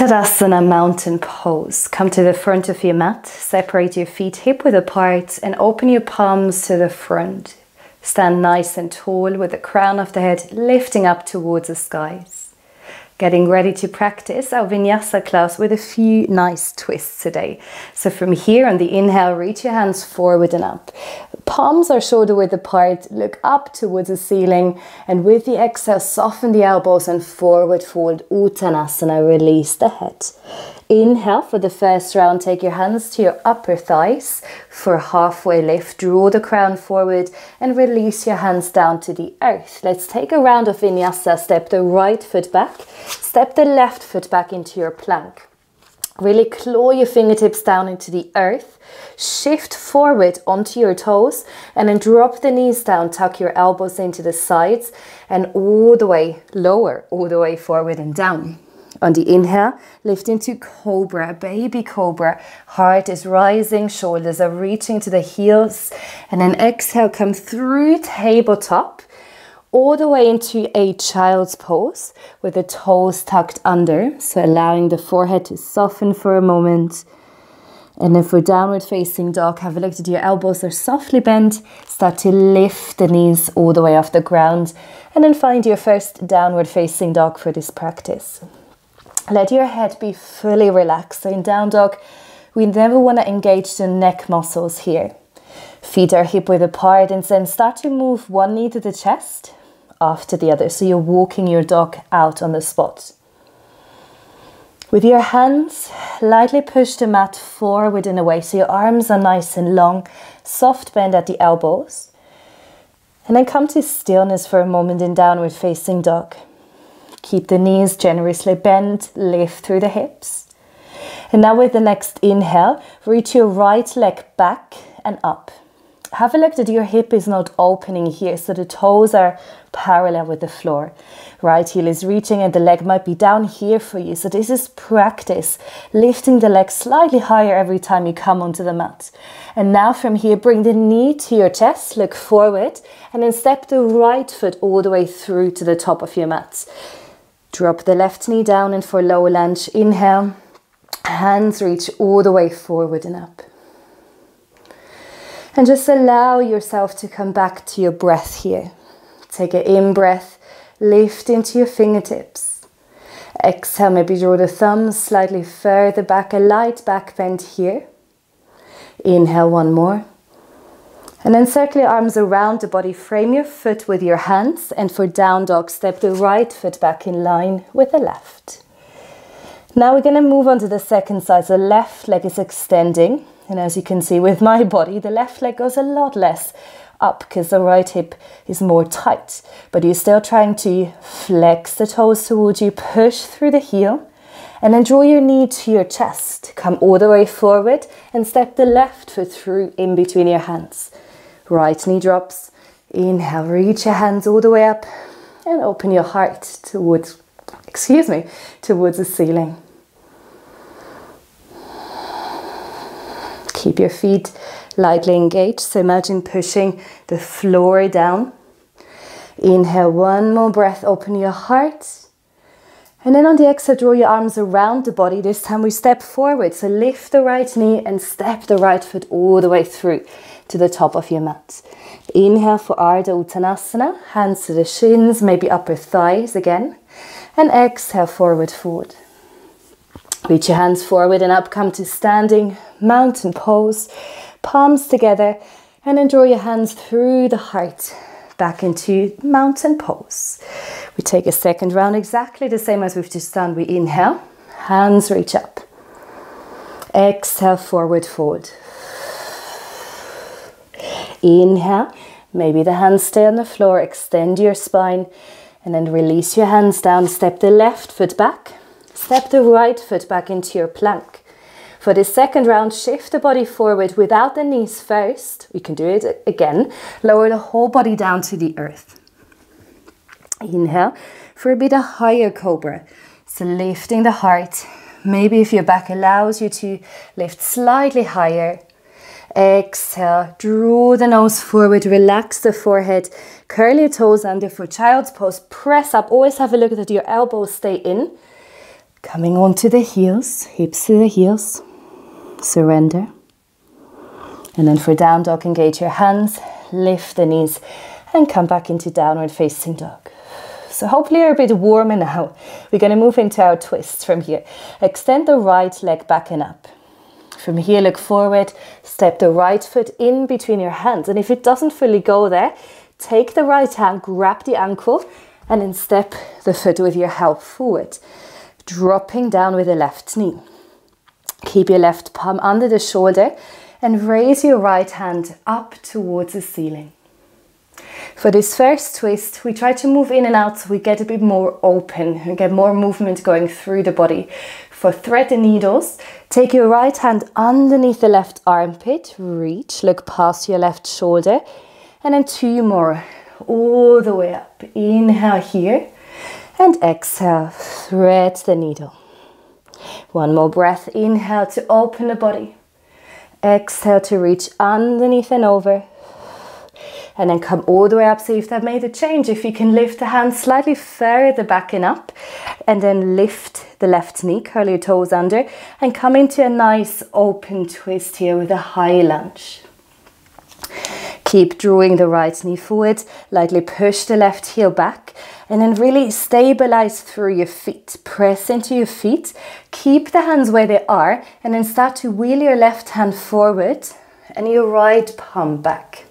Tadasana mountain pose. Come to the front of your mat, separate your feet hip width apart and open your palms to the front. Stand nice and tall with the crown of the head lifting up towards the skies. Getting ready to practice our vinyasa class with a few nice twists today. So from here on the inhale, reach your hands forward and up. Palms are shoulder width apart, look up towards the ceiling, and with the exhale, soften the elbows and forward fold Uttanasana, release the head. Inhale for the first round, take your hands to your upper thighs for halfway lift. Draw the crown forward and release your hands down to the earth. Let's take a round of vinyasa. Step the right foot back, step the left foot back into your plank. Really claw your fingertips down into the earth. Shift forward onto your toes and then drop the knees down. Tuck your elbows into the sides and all the way lower, all the way forward and down. On the inhale, lift into cobra, baby cobra. Heart is rising, shoulders are reaching to the heels. And then exhale, come through tabletop all the way into a child's pose with the toes tucked under. So allowing the forehead to soften for a moment. And then for downward facing dog, have a look at your elbows are softly bent. Start to lift the knees all the way off the ground. And then find your first downward facing dog for this practice. Let your head be fully relaxed. So in down dog, we never want to engage the neck muscles here. Feet are hip width apart and then start to move one knee to the chest after the other. So you're walking your dog out on the spot. With your hands, lightly push the mat forward and away so your arms are nice and long, soft bend at the elbows. And then come to stillness for a moment in downward facing dog. Keep the knees generously bent, lift through the hips. And now with the next inhale, reach your right leg back and up. Have a look that your hip is not opening here, so the toes are parallel with the floor. Right heel is reaching and the leg might be down here for you. So this is practice, lifting the leg slightly higher every time you come onto the mat. And now from here, bring the knee to your chest, look forward, and then step the right foot all the way through to the top of your mat. Drop the left knee down and for low lunge, inhale. Hands reach all the way forward and up. And just allow yourself to come back to your breath here. Take an in breath, lift into your fingertips. Exhale, maybe draw the thumbs slightly further back, a light back bend here. Inhale, one more. And then circle your arms around the body, frame your foot with your hands, and for down dog, step the right foot back in line with the left. Now we're going to move on to the second side. So left leg is extending, and as you can see with my body, the left leg goes a lot less up because the right hip is more tight. But you're still trying to flex the toes towards you, push through the heel, and then draw your knee to your chest. Come all the way forward and step the left foot through in between your hands. Right knee drops. Inhale, reach your hands all the way up and open your heart towards, excuse me, towards the ceiling. Keep your feet lightly engaged. So imagine pushing the floor down. Inhale, one more breath, open your heart. And then on the exhale, draw your arms around the body. This time we step forward. So lift the right knee and step the right foot all the way through to the top of your mat. Inhale for Ardha Uttanasana, hands to the shins, maybe upper thighs again. And exhale, forward fold. Reach your hands forward and up, come to standing mountain pose, palms together, and then draw your hands through the heart back into mountain pose. We take a second round exactly the same as we've just done. We inhale, hands reach up. Exhale, forward fold. Inhale, maybe the hands stay on the floor, extend your spine, and then release your hands down. Step the left foot back, step the right foot back into your plank. For the second round, shift the body forward without the knees first. We can do it again. Lower the whole body down to the earth. Inhale for a bit of higher cobra. So lifting the heart, Maybe if your back allows you to lift slightly higher. Exhale, draw the nose forward, relax the forehead, curl your toes under for child's pose, press up. Always have a look that your elbows stay in. Coming onto the heels, hips to the heels, surrender. And then for down dog, engage your hands, lift the knees, and come back into downward facing dog. So hopefully you're a bit warmer now. We're going to move into our twists from here. Extend the right leg back and up. From here, look forward, step the right foot in between your hands. And if it doesn't fully go there, take the right hand, grab the ankle, and then step the foot with your help forward. Dropping down with the left knee. Keep your left palm under the shoulder and raise your right hand up towards the ceiling. For this first twist, we try to move in and out so we get a bit more open and get more movement going through the body. For thread the needles, take your right hand underneath the left armpit, reach, look past your left shoulder, and then two more, all the way up. Inhale here, and exhale, thread the needle. One more breath, inhale to open the body. Exhale to reach underneath and over. And then come all the way up. So if that made a change, if you can lift the hands slightly further back and up, and then lift the left knee, curl your toes under, and come into a nice open twist here with a high lunge. Keep drawing the right knee forward, lightly push the left heel back, and then really stabilize through your feet. Press into your feet, keep the hands where they are, and then start to wheel your left hand forward and your right palm back.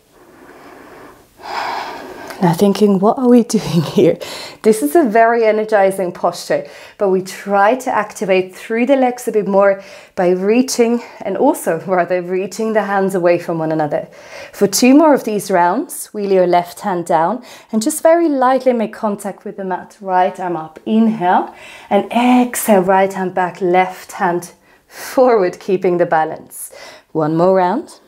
Now, thinking, what are we doing here? This is a very energizing posture, but we try to activate through the legs a bit more by reaching and also rather reaching the hands away from one another. For two more of these rounds, wheel your left hand down and just very lightly make contact with the mat. Right arm up, inhale, and exhale, right hand back, left hand forward, keeping the balance. One more round.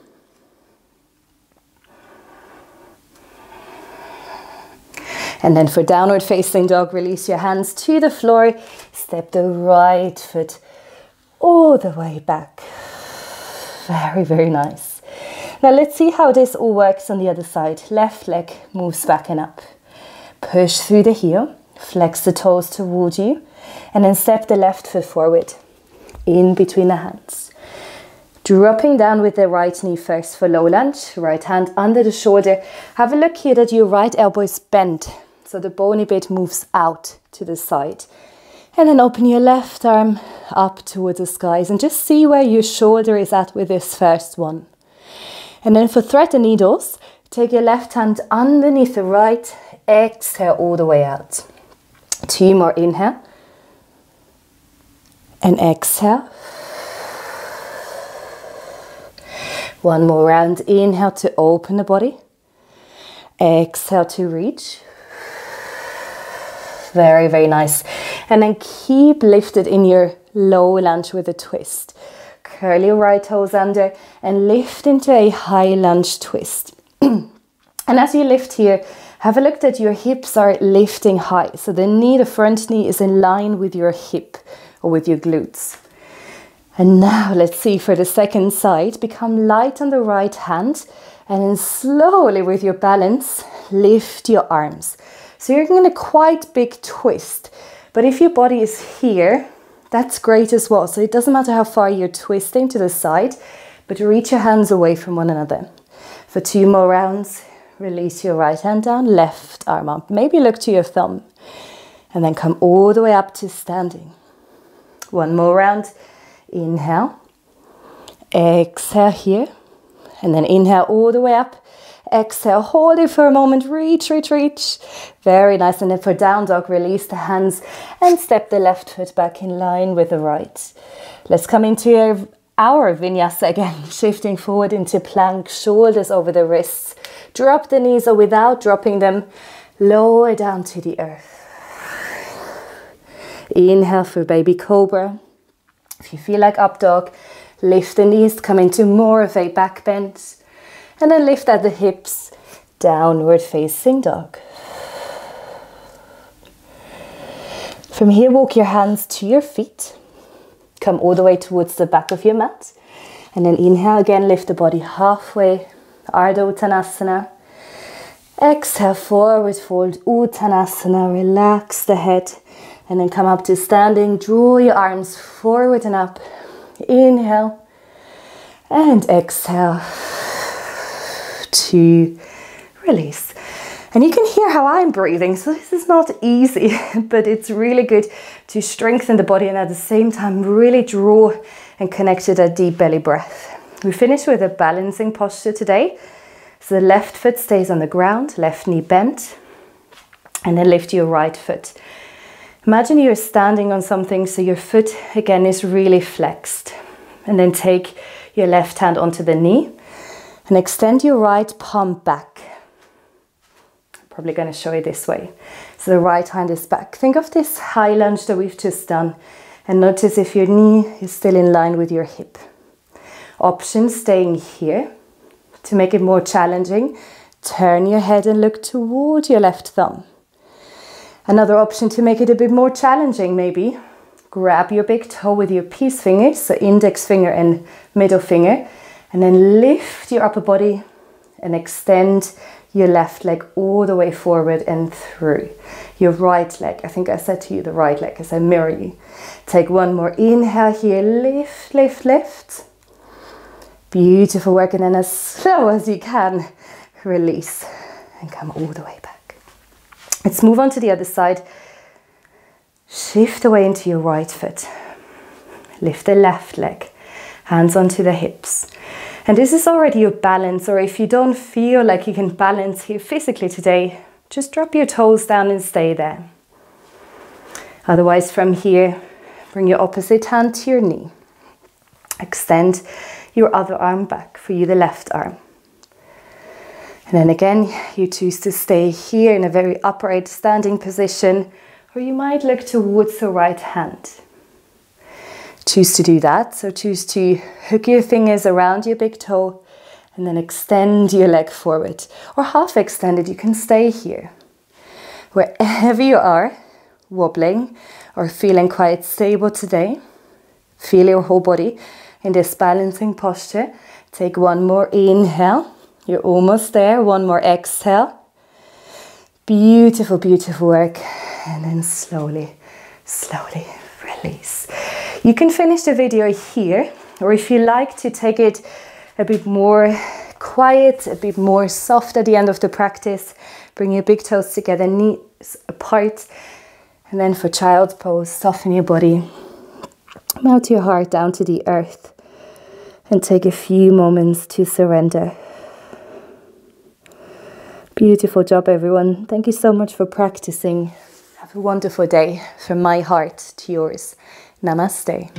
And then for downward facing dog, release your hands to the floor. Step the right foot all the way back. Very, very nice. Now let's see how this all works on the other side. Left leg moves back and up. Push through the heel, flex the toes toward you, and then step the left foot forward in between the hands. Dropping down with the right knee first for low lunge, right hand under the shoulder. Have a look here that your right elbow is bent so the bony bit moves out to the side. And then open your left arm up towards the skies and just see where your shoulder is at with this first one. And then for thread the needles, take your left hand underneath the right, exhale all the way out. Two more inhale and exhale. One more round, inhale to open the body. Exhale to reach. Very, very nice. And then keep lifted in your low lunge with a twist. Curl your right toes under and lift into a high lunge twist. and as you lift here, have a look that your hips are lifting high. So the knee, the front knee is in line with your hip or with your glutes. And now let's see for the second side, become light on the right hand and then slowly with your balance, lift your arms. So you're getting a quite big twist. But if your body is here, that's great as well. So it doesn't matter how far you're twisting to the side, but reach your hands away from one another. For two more rounds, release your right hand down, left arm up. Maybe look to your thumb. And then come all the way up to standing. One more round. Inhale. Exhale here. And then inhale all the way up Exhale, hold it for a moment, reach, reach, reach. Very nice. And then for down dog, release the hands and step the left foot back in line with the right. Let's come into our vinyasa again, shifting forward into plank, shoulders over the wrists. Drop the knees or without dropping them, lower down to the earth. Inhale for baby cobra. If you feel like up dog, lift the knees, come into more of a back bend and then lift at the hips, downward facing dog. From here, walk your hands to your feet. Come all the way towards the back of your mat. And then inhale again, lift the body halfway, Ardha Uttanasana. Exhale, forward fold, Uttanasana, relax the head. And then come up to standing, draw your arms forward and up. Inhale and exhale to release. And you can hear how I'm breathing. So this is not easy, but it's really good to strengthen the body and at the same time really draw and connect to that deep belly breath. We finish with a balancing posture today. So the left foot stays on the ground, left knee bent, and then lift your right foot. Imagine you're standing on something so your foot again is really flexed. And then take your left hand onto the knee and extend your right palm back. I'm probably going to show you this way. So the right hand is back. Think of this high lunge that we've just done and notice if your knee is still in line with your hip. Option staying here. To make it more challenging, turn your head and look toward your left thumb. Another option to make it a bit more challenging maybe, grab your big toe with your peace fingers, so index finger and middle finger, and then lift your upper body and extend your left leg all the way forward and through. Your right leg, I think I said to you the right leg as I mirror you. Take one more inhale here, lift, lift, lift. Beautiful work, and then as slow as you can, release and come all the way back. Let's move on to the other side. Shift away into your right foot. Lift the left leg, hands onto the hips. And this is already your balance, or if you don't feel like you can balance here physically today, just drop your toes down and stay there. Otherwise, from here, bring your opposite hand to your knee. Extend your other arm back for you, the left arm. And then again, you choose to stay here in a very upright standing position, or you might look towards the right hand choose to do that. So choose to hook your fingers around your big toe and then extend your leg forward or half extended. You can stay here. Wherever you are, wobbling or feeling quite stable today, feel your whole body in this balancing posture. Take one more inhale. You're almost there. One more exhale. Beautiful, beautiful work. And then slowly, slowly release. You can finish the video here, or if you like to take it a bit more quiet, a bit more soft at the end of the practice, bring your big toes together, knees apart, and then for child pose, soften your body, melt your heart down to the earth, and take a few moments to surrender. Beautiful job, everyone. Thank you so much for practicing. Have a wonderful day from my heart to yours. Namaste.